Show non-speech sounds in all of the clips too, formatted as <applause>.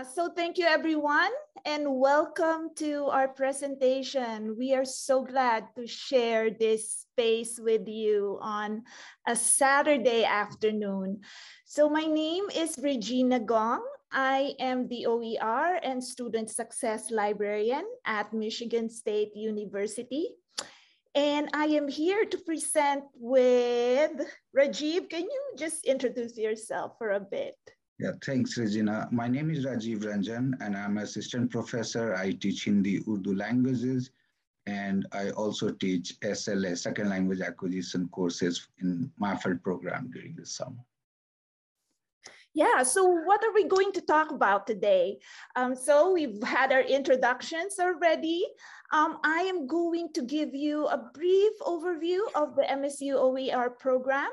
Yeah, so thank you everyone and welcome to our presentation. We are so glad to share this space with you on a Saturday afternoon. So my name is Regina Gong. I am the OER and Student Success Librarian at Michigan State University. And I am here to present with Rajiv. Can you just introduce yourself for a bit? Yeah, thanks, Regina. My name is Rajiv Ranjan, and I'm assistant professor. I teach Hindi, Urdu languages, and I also teach SLA, second language acquisition courses in MAFELD program during the summer. Yeah, so what are we going to talk about today? Um, so we've had our introductions already. Um, I am going to give you a brief overview of the MSU OER program.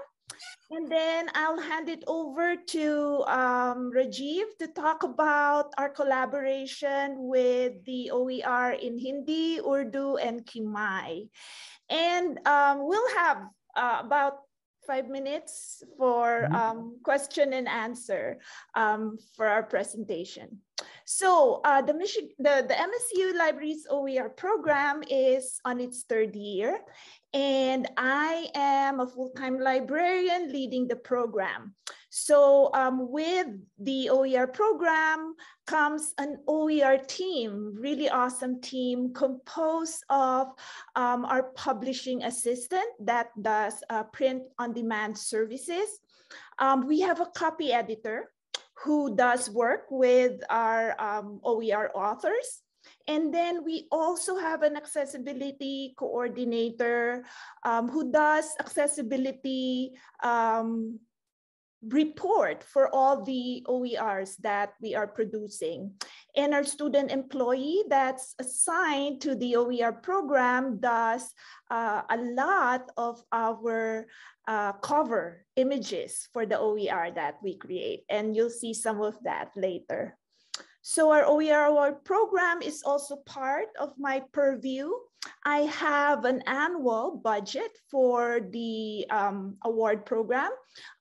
And then I'll hand it over to um, Rajiv to talk about our collaboration with the OER in Hindi, Urdu, and Khmer. And um, we'll have uh, about five minutes for mm-hmm. um, question and answer um, for our presentation. So uh, the, the, the MSU Libraries OER program is on its third year, and I am a full-time librarian leading the program. So um, with the OER program comes an OER team, really awesome team composed of um, our publishing assistant that does uh, print on demand services. Um, we have a copy editor who does work with our um, OER authors. And then we also have an accessibility coordinator um, who does accessibility um, report for all the OERs that we are producing. And our student employee that's assigned to the OER program does uh, a lot of our uh, cover images for the OER that we create. And you'll see some of that later. So our OER award program is also part of my purview. I have an annual budget for the um, award program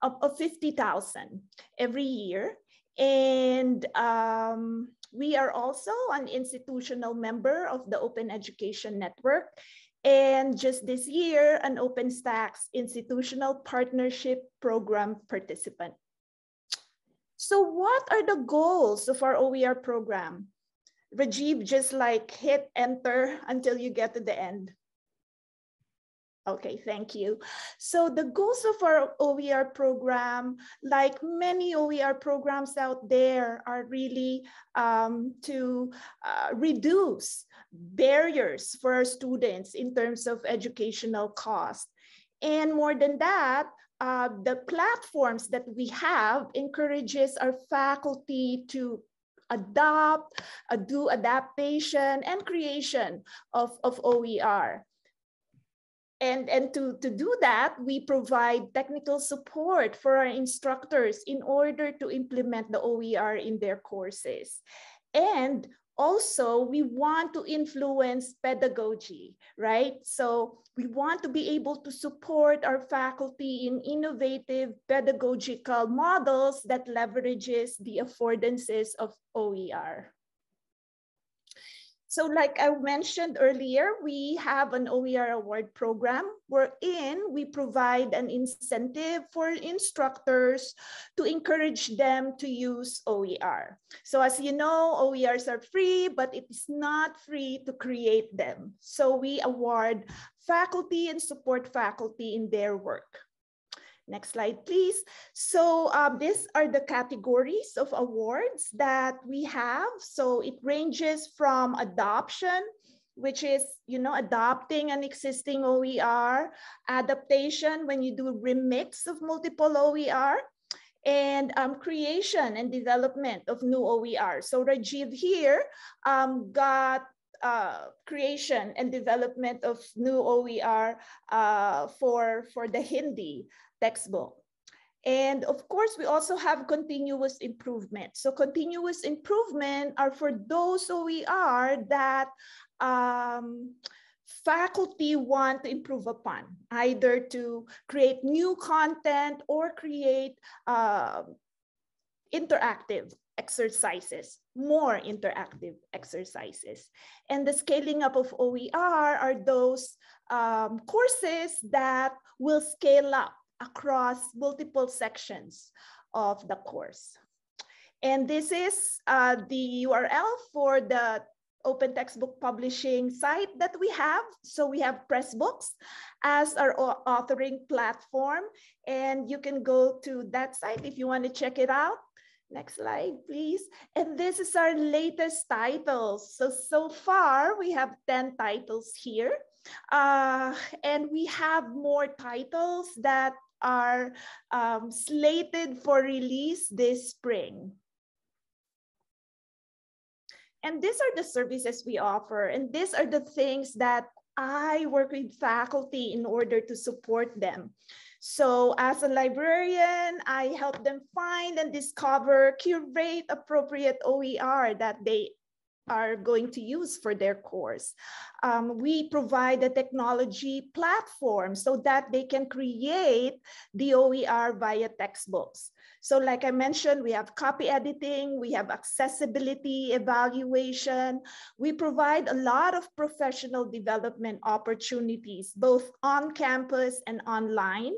of, of 50,000 every year. And um, we are also an institutional member of the Open Education Network. And just this year, an OpenStax institutional partnership program participant. So what are the goals of our OER program? Rajiv, just like hit enter until you get to the end. Okay, thank you. So the goals of our OER program, like many OER programs out there, are really um, to uh, reduce barriers for our students in terms of educational cost. And more than that, uh, the platforms that we have encourages our faculty to adopt, uh, do adaptation and creation of, of OER. And, and to, to do that, we provide technical support for our instructors in order to implement the OER in their courses. And also we want to influence pedagogy, right? So we want to be able to support our faculty in innovative pedagogical models that leverages the affordances of OER. So like I mentioned earlier, we have an OER award program wherein we provide an incentive for instructors to encourage them to use OER. So as you know, OERs are free, but it is not free to create them. So we award faculty and support faculty in their work. Next slide, please. So um, these are the categories of awards that we have. So it ranges from adoption, which is, you know, adopting an existing OER, adaptation when you do remix of multiple OER, and um, creation and development of new OER. So Rajiv here um, got uh, creation and development of new OER uh, for, for the Hindi textbook. And of course, we also have continuous improvement. So continuous improvement are for those OER that um, faculty want to improve upon, either to create new content or create uh, interactive exercises, more interactive exercises. And the scaling up of OER are those um, courses that will scale up across multiple sections of the course. And this is uh, the URL for the open textbook publishing site that we have. So we have Pressbooks as our authoring platform. And you can go to that site if you want to check it out. Next slide, please. And this is our latest titles. So, so far we have 10 titles here. Uh, and we have more titles that are um, slated for release this spring. And these are the services we offer. And these are the things that I work with faculty in order to support them. So as a librarian, I help them find and discover, curate appropriate OER that they are going to use for their course. Um, we provide a technology platform so that they can create the OER via textbooks. So like I mentioned, we have copy editing, we have accessibility evaluation. We provide a lot of professional development opportunities, both on campus and online,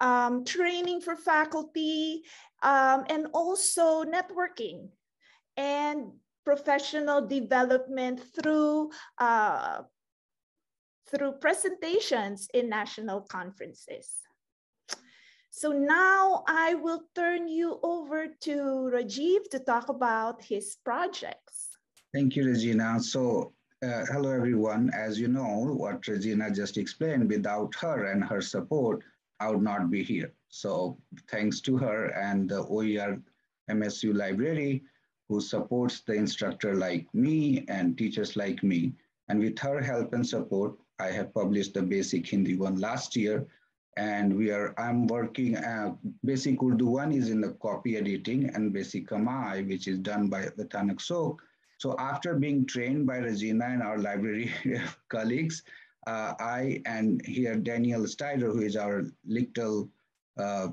um, training for faculty, um, and also networking. And professional development through, uh, through presentations in national conferences. So now I will turn you over to Rajiv to talk about his projects. Thank you, Regina. So uh, hello, everyone. As you know, what Regina just explained, without her and her support, I would not be here. So thanks to her and the OER MSU library, who supports the instructor like me and teachers like me. And with her help and support, I have published the basic Hindi one last year. And we are, I'm working, uh, basic Urdu one is in the copy editing and basic Khmer, which is done by Vatanak Sok. So after being trained by Regina and our library <laughs> colleagues, uh, I and here Daniel Steider, who is our little uh,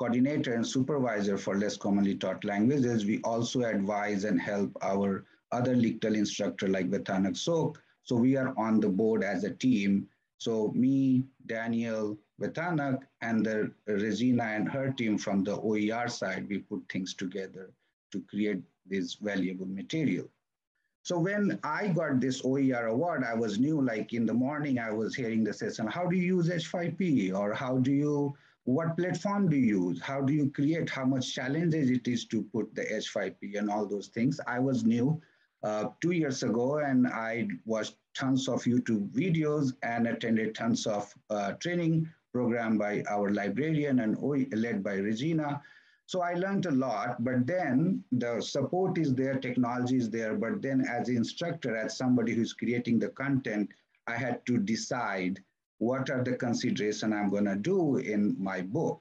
coordinator and supervisor for less commonly taught languages, we also advise and help our other LCTL instructor like Vatanak Sok. So we are on the board as a team. So me, Daniel, Vatanak, and the Regina and her team from the OER side, we put things together to create this valuable material. So when I got this OER award, I was new, like in the morning, I was hearing the session, how do you use H5P? Or how do you what platform do you use? How do you create? How much challenges it is to put the H5P and all those things? I was new uh, two years ago and I watched tons of YouTube videos and attended tons of uh, training program by our librarian and led by Regina. So I learned a lot, but then the support is there, technology is there, but then as instructor, as somebody who's creating the content, I had to decide what are the consideration I'm going to do in my book.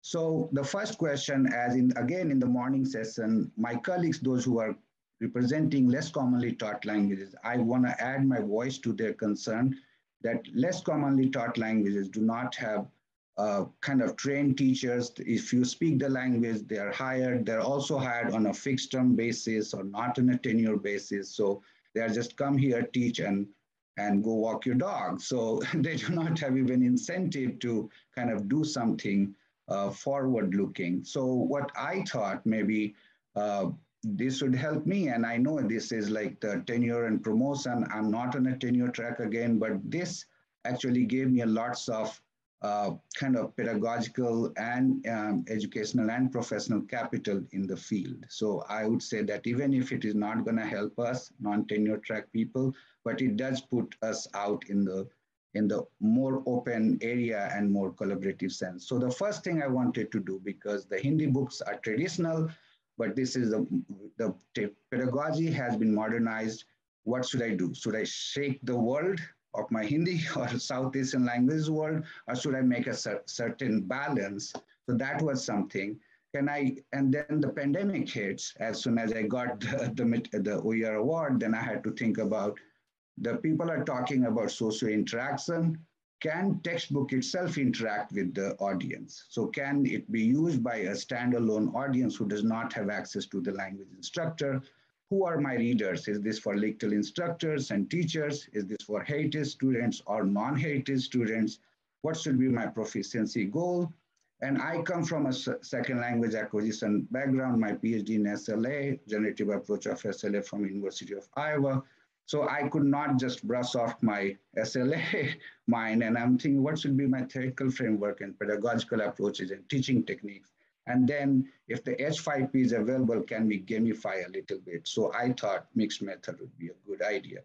So the first question, as in again in the morning session, my colleagues, those who are representing less commonly taught languages, I want to add my voice to their concern that less commonly taught languages do not have uh, kind of trained teachers. If you speak the language, they are hired. They're also hired on a fixed term basis or not on a tenure basis. So they are just come here, teach, and and go walk your dog. So <laughs> they do not have even incentive to kind of do something uh, forward looking. So what I thought maybe uh, this would help me. And I know this is like the tenure and promotion. I'm not on a tenure track again, but this actually gave me a lots of kind of pedagogical and um, educational and professional capital in the field. So I would say that even if it is not going to help us non-tenure track people, but it does put us out in the in the more open area and more collaborative sense. So the first thing I wanted to do, because the Hindi books are traditional, but this is the, the pedagogy has been modernized. What should I do? Should I shake the world of my Hindi <laughs> or South Asian language world, or should I make a cer certain balance? So that was something. Can I, and then the pandemic hits. As soon as I got <laughs> the, the, the OER award, then I had to think about the people are talking about social interaction, can textbook itself interact with the audience? So can it be used by a standalone audience who does not have access to the language instructor? Who are my readers? Is this for LCTL instructors and teachers? Is this for heritage students or non-heritage students? What should be my proficiency goal? And I come from a second language acquisition background, my PhD in SLA, generative approach of SLA from University of Iowa. So I could not just brush off my SLA <laughs> mind and I'm thinking what should be my theoretical framework and pedagogical approaches and teaching techniques. And then if the H5P is available, can we gamify a little bit? So I thought mixed method would be a good idea.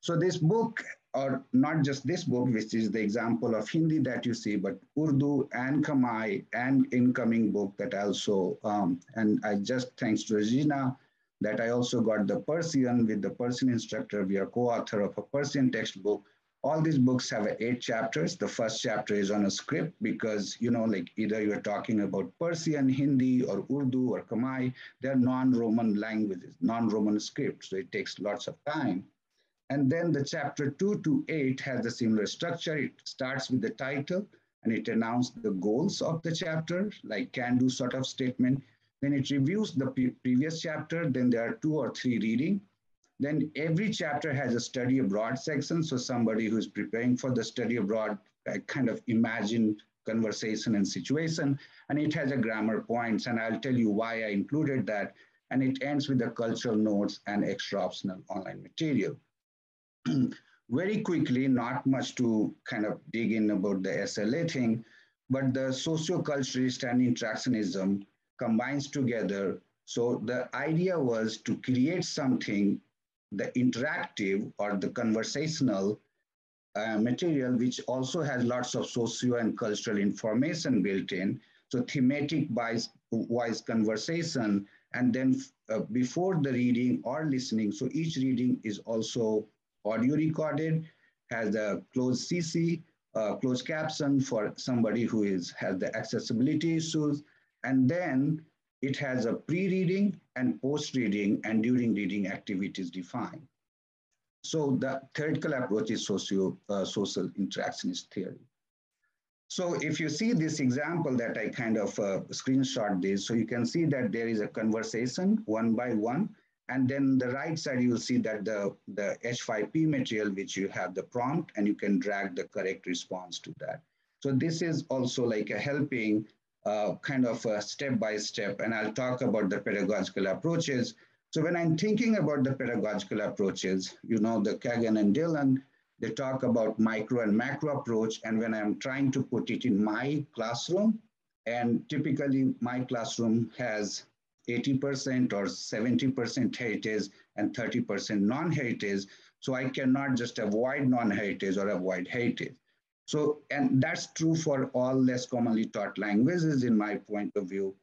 So this book, or not just this book, which is the example of Hindi that you see, but Urdu and Khmer and incoming book that also, um, and I just thanks to Regina, that I also got the Persian with the Persian instructor. We are co-author of a Persian textbook. All these books have eight chapters. The first chapter is on a script because, you know, like either you're talking about Persian, Hindi, or Urdu, or Khmer, they're non-Roman languages, non-Roman scripts. So it takes lots of time. And then the chapter two to eight has a similar structure. It starts with the title and it announces the goals of the chapter, like can do sort of statement. Then it reviews the previous chapter. Then there are two or three reading. Then every chapter has a study abroad section. So somebody who's preparing for the study abroad kind of imagine conversation and situation. And it has a grammar points. And I'll tell you why I included that. And it ends with the cultural notes and extra optional online material. <clears throat> Very quickly, not much to kind of dig in about the SLA thing, but the socioculturalist and interactionism combines together. So the idea was to create something, the interactive or the conversational uh, material, which also has lots of socio and cultural information built in. So thematic wise, wise conversation, and then uh, before the reading or listening. So each reading is also audio recorded, has a closed CC, uh, closed caption for somebody who is has the accessibility issues, and then it has a pre-reading and post-reading and during reading activities defined. So the theoretical approach is socio, uh, social interactionist theory. So if you see this example that I kind of uh, screenshot this, so you can see that there is a conversation one by one, and then the right side, you'll see that the, the H5P material, which you have the prompt and you can drag the correct response to that. So this is also like a helping uh, kind of a step by step, and I'll talk about the pedagogical approaches. So when I'm thinking about the pedagogical approaches, you know, the Kagan and Dillon, they talk about micro and macro approach. And when I'm trying to put it in my classroom, and typically my classroom has 80% or 70% heritage and 30% non-heritage. So I cannot just avoid non-heritage or avoid heritage. So, and that's true for all less commonly taught languages in my point of view.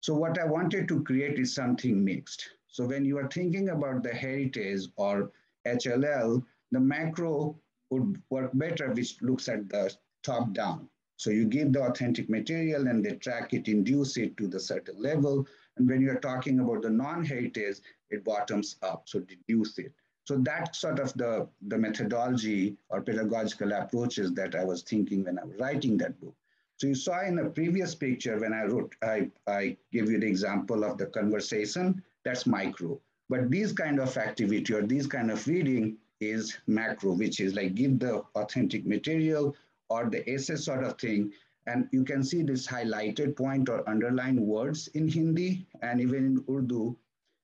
So what I wanted to create is something mixed. So when you are thinking about the heritage or HLL, the macro would work better, which looks at the top down. So you give the authentic material and they track it, induce it to the certain level. And when you're talking about the non-heritage, it bottoms up, so deduce it. So that's sort of the, the methodology or pedagogical approaches that I was thinking when I was writing that book. So you saw in a previous picture when I wrote, I, I gave you the example of the conversation, that's micro. But these kind of activity or these kind of reading is macro, which is like give the authentic material or the essay sort of thing and you can see this highlighted point or underlined words in Hindi and even in Urdu.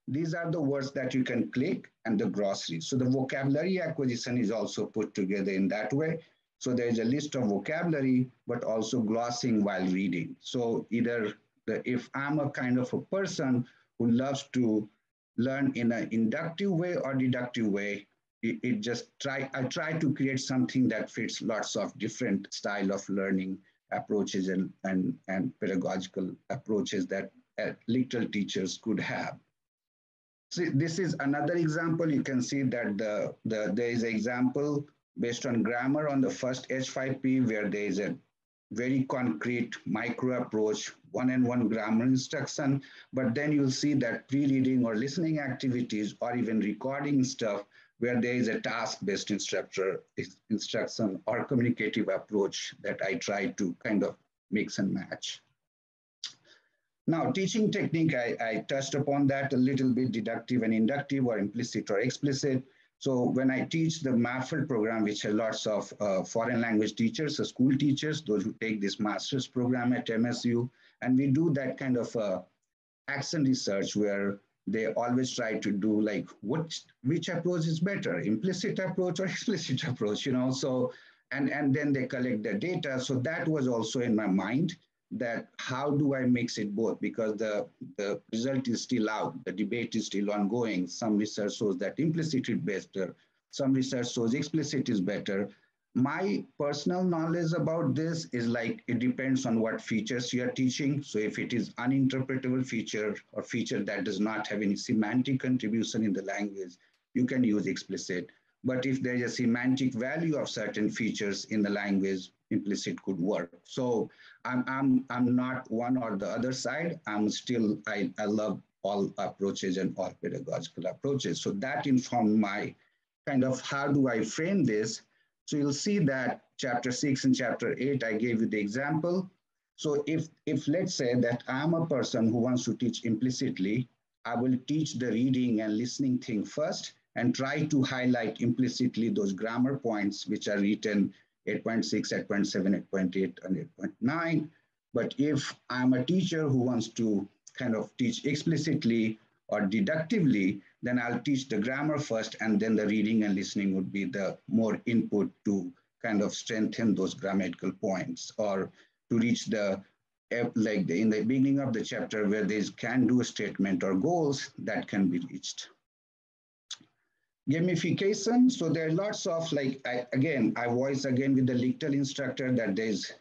These are the words that you can click and the glossary. So the vocabulary acquisition is also put together in that way. So there's a list of vocabulary, but also glossing while reading. So either the, if I'm a kind of a person who loves to learn in an inductive way or deductive way, it, it just try, I try to create something that fits lots of different style of learning approaches and, and, and pedagogical approaches that uh, LCTL teachers could have. So this is another example. You can see that the, the, there is an example based on grammar on the first H5P where there is a very concrete micro approach, one and one grammar instruction, but then you'll see that pre-reading or listening activities or even recording stuff where there is a task-based instructor instruction or communicative approach that I try to kind of mix and match. Now, teaching technique, I, I touched upon that a little bit, deductive and inductive or implicit or explicit. So when I teach the MAFL program, which has lots of uh, foreign language teachers, uh, school teachers, those who take this master's program at MSU, and we do that kind of uh, action research where they always try to do like which which approach is better implicit approach or explicit <laughs> approach you know? So and and then they collect the data. So that was also in my mind that how do i mix it both because the the result is still out the debate is still ongoing some research shows that implicit is better some research shows explicit is better my personal knowledge about this is like it depends on what features you are teaching. So if it is uninterpretable feature or feature that does not have any semantic contribution in the language, you can use explicit. But if there is a semantic value of certain features in the language, implicit could work. So I'm, I'm, I'm not one or the other side. I'm still, I, I love all approaches and all pedagogical approaches. So that informed my kind of how do I frame this so you'll see that chapter six and chapter eight, I gave you the example. So if, if let's say that I'm a person who wants to teach implicitly, I will teach the reading and listening thing first and try to highlight implicitly those grammar points which are written 8.6, 8.7, 8.8, and 8.9. But if I'm a teacher who wants to kind of teach explicitly or deductively, then I'll teach the grammar first and then the reading and listening would be the more input to kind of strengthen those grammatical points or to reach the like the, in the beginning of the chapter where there's can do statement or goals that can be reached. Gamification, so there are lots of like, I, again, I voice again with the LCTL instructor that there's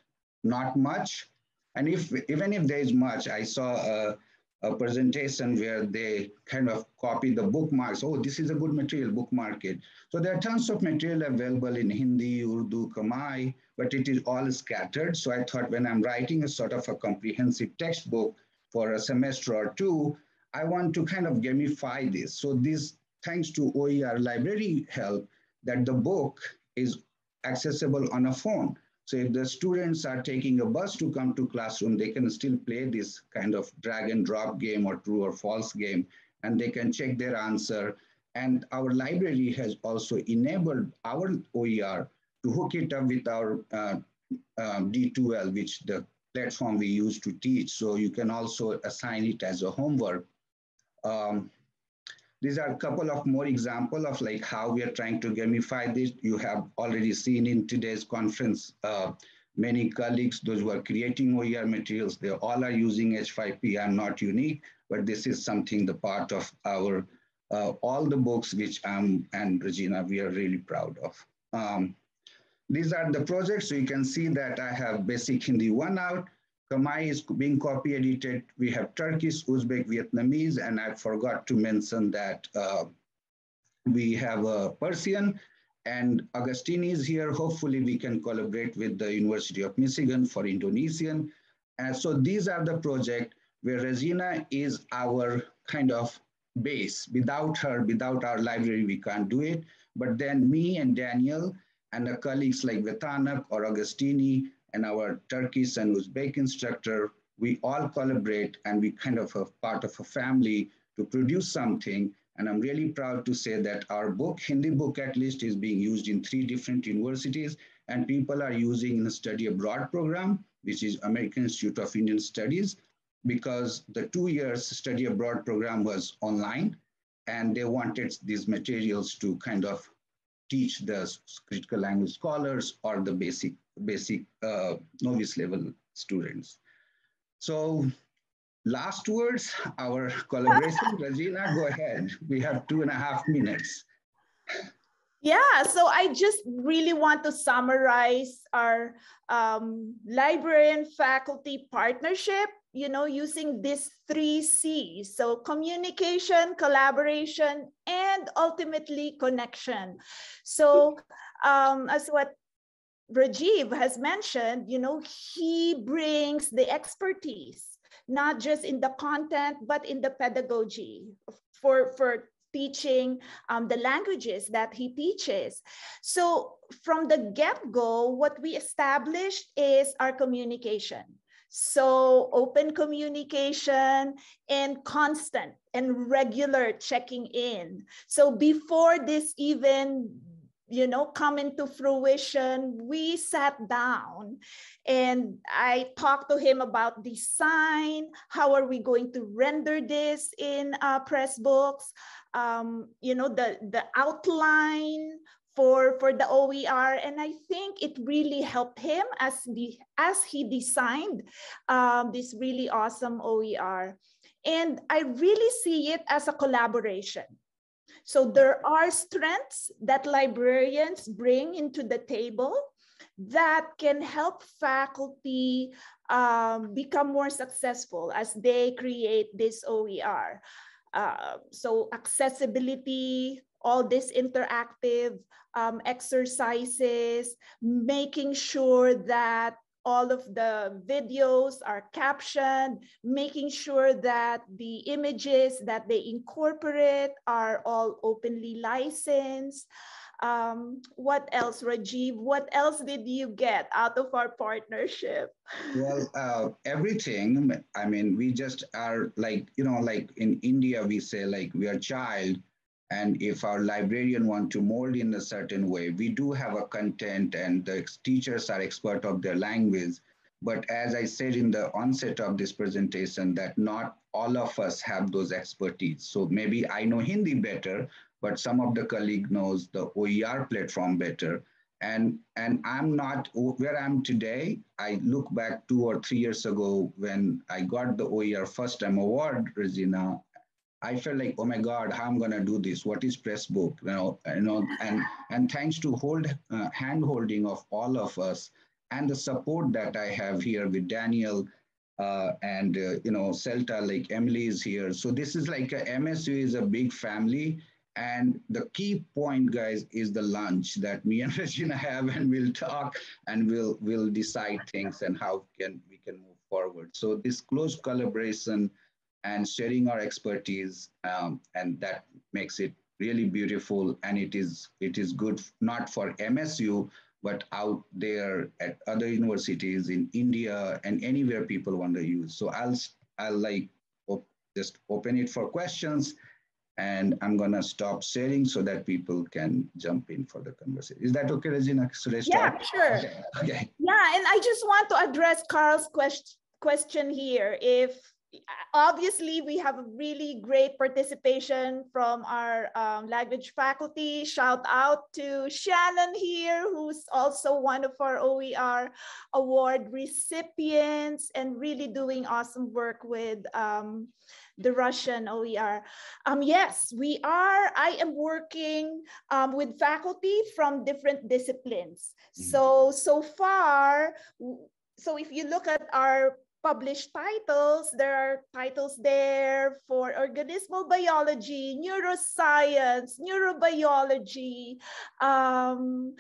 not much. And if even if there is much, I saw a a presentation where they kind of copy the bookmarks. Oh, this is a good material, bookmark it. So there are tons of material available in Hindi, Urdu, Khmer, but it is all scattered. So I thought when I'm writing a sort of a comprehensive textbook for a semester or two, I want to kind of gamify this. So this, thanks to OER library help, that the book is accessible on a phone. So if the students are taking a bus to come to classroom, they can still play this kind of drag and drop game or true or false game, and they can check their answer. And our library has also enabled our OER to hook it up with our uh, uh, D2L, which the platform we use to teach. So you can also assign it as a homework. Um, these are a couple of more example of like how we are trying to gamify this. You have already seen in today's conference, uh, many colleagues, those who are creating OER materials, they all are using H5P. I'm not unique, but this is something the part of our, uh, all the books which I'm and Regina, we are really proud of. Um, these are the projects. So you can see that I have basic Hindi one out, Khmer is being copy edited. We have Turkish, Uzbek, Vietnamese, and I forgot to mention that uh, we have a Persian and Augustine is here. Hopefully we can collaborate with the University of Michigan for Indonesian. And so these are the project where Regina is our kind of base. Without her, without our library, we can't do it. But then me and Daniel and the colleagues like Vatanak or Agostini and our Turkish and Uzbek instructor, we all collaborate and we kind of are part of a family to produce something. And I'm really proud to say that our book, Hindi book at least, is being used in three different universities and people are using the study abroad program, which is American Institute of Indian Studies, because the two years study abroad program was online and they wanted these materials to kind of teach the critical language scholars or the basic basic uh, novice level students. So last words, our collaboration, <laughs> Regina, go ahead. We have two and a half minutes. Yeah, so I just really want to summarize our um, library and faculty partnership, you know, using these three C's. So communication, collaboration, and ultimately connection. So um, as what Rajiv has mentioned, you know, he brings the expertise, not just in the content, but in the pedagogy for, for teaching um, the languages that he teaches. So from the get-go, what we established is our communication. So open communication and constant and regular checking in. So before this even you know come into fruition we sat down and i talked to him about design how are we going to render this in uh, pressbooks um, you know the the outline for for the OER, and I think it really helped him as the as he designed um, this really awesome OER. And I really see it as a collaboration. So there are strengths that librarians bring into the table that can help faculty um, become more successful as they create this OER. Uh, so accessibility, all these interactive um, exercises, making sure that all of the videos are captioned, making sure that the images that they incorporate are all openly licensed. Um, what else, Rajiv? What else did you get out of our partnership? Well, <laughs> uh, everything. I mean, we just are like, you know, like in India, we say like we are child and if our librarian want to mold in a certain way, we do have a content and the teachers are expert of their language. But as I said in the onset of this presentation, that not all of us have those expertise. So maybe I know Hindi better, but some of the colleague knows the OER platform better. And, and I'm not where I'm today. I look back two or three years ago when I got the OER first time award, Regina, I felt like, oh my God, how I'm gonna do this? What is Pressbook? You know, you know, and and thanks to hold uh, hand holding of all of us and the support that I have here with Daniel uh, and uh, you know Celta, like Emily is here. So this is like a MSU is a big family. And the key point, guys, is the lunch that me and <laughs> Regina have, and we'll talk and we'll we'll decide things and how can we can move forward. So this close collaboration and sharing our expertise, um, and that makes it really beautiful. And it is it is good not for MSU, but out there at other universities in India and anywhere people want to use. So I'll I'll like op just open it for questions, and I'm gonna stop sharing so that people can jump in for the conversation. Is that okay, Regina? Should I start? Yeah, sure. Okay. okay. Yeah, and I just want to address Carl's question question here. If obviously we have a really great participation from our um, language faculty shout out to shannon here who's also one of our oer award recipients and really doing awesome work with um, the Russian OER. Um, yes, we are. I am working um, with faculty from different disciplines. Mm -hmm. So, so far, so if you look at our published titles. There are titles there for organismal biology, neuroscience, neurobiology. Um,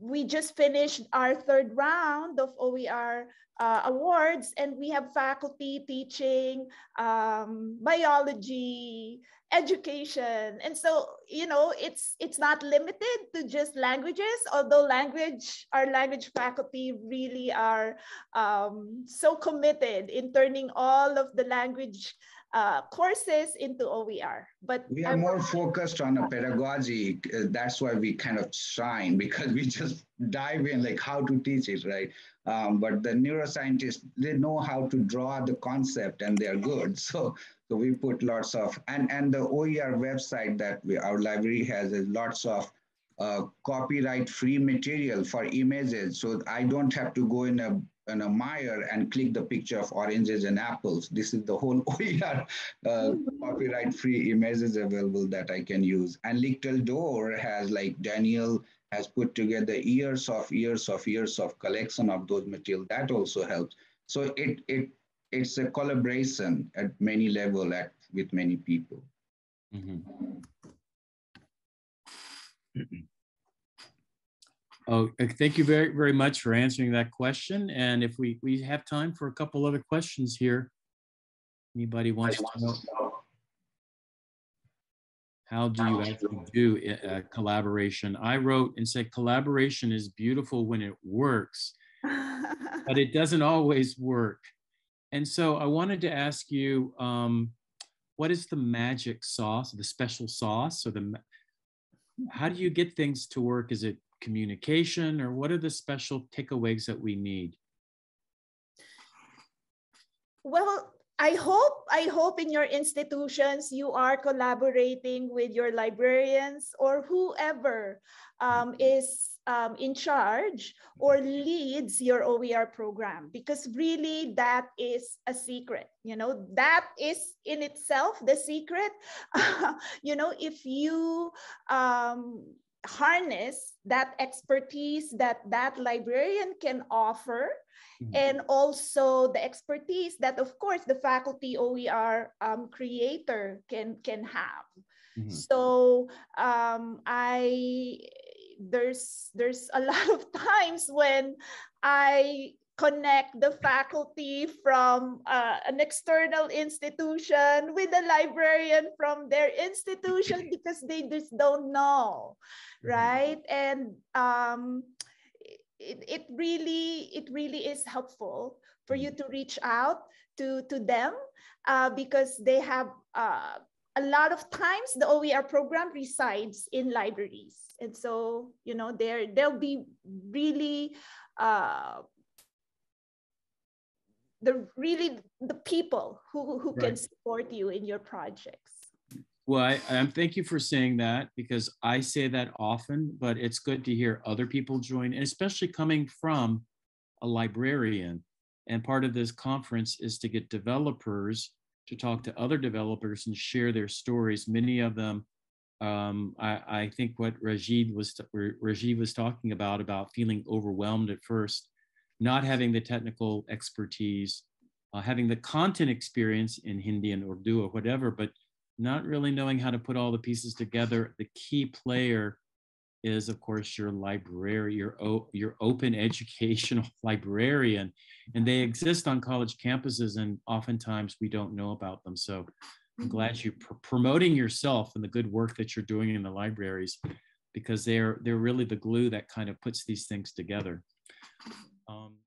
we just finished our third round of OER uh, awards and we have faculty teaching um, biology, education. And so, you know, it's it's not limited to just languages, although language, our language faculty really are um, so committed in turning all of the language uh, courses into OER. But we are I'm more focused on a pedagogy. Uh, that's why we kind of shine <laughs> because we just dive in like how to teach it, right? Um, but the neuroscientists, they know how to draw the concept and they're good. <laughs> So so we put lots of, and, and the OER website that we, our library has is lots of uh, copyright free material for images. So I don't have to go in a in a Maya and click the picture of oranges and apples. This is the whole <laughs> OER uh, copyright free images available that I can use. And Little Door has like Daniel has put together years of years of years of collection of those material. That also helps. So it, it it's a collaboration at many level at with many people. Mm -hmm. <clears throat> Oh, uh, thank you very, very much for answering that question. And if we, we have time for a couple other questions here, anybody wants to know? how do you actually do a collaboration? I wrote and said collaboration is beautiful when it works, <laughs> but it doesn't always work. And so I wanted to ask you, um, what is the magic sauce, the special sauce, or the how do you get things to work? Is it communication, or what are the special takeaways that we need? Well, I hope I hope in your institutions you are collaborating with your librarians or whoever um, is um, in charge or leads your OER program because really that is a secret. You know that is in itself the secret. <laughs> you know if you um, harness that expertise that that librarian can offer mm-hmm. and also the expertise that of course the faculty oer um, creator can can have mm-hmm. so um, i there's there's a <laughs> lot of times when i connect the faculty from uh, an external institution with a librarian from their institution <laughs> because they just don't know mm-hmm. right and um, it, it really it really is helpful for you mm-hmm. to reach out to to them uh, because they have uh, a lot of times the OER program resides in libraries and so you know there they'll be really uh, the really the people who, who right. can support you in your projects. Well, I, um, thank you for saying that because I say that often, but it's good to hear other people join, and especially coming from a librarian. And part of this conference is to get developers to talk to other developers and share their stories. Many of them, um, I, I, think what Rajiv was Rajiv was talking about about feeling overwhelmed at first not having the technical expertise, uh, having the content experience in Hindi and Urdu or whatever, but not really knowing how to put all the pieces together. The key player is, of course, your library, your, your open <laughs> educational librarian, and they exist on college campuses, and oftentimes we don't know about them. So I'm glad mm-hmm. you're pr promoting yourself and the good work that you're doing in the libraries, because they're they're really the glue that kind of puts these things together. Um,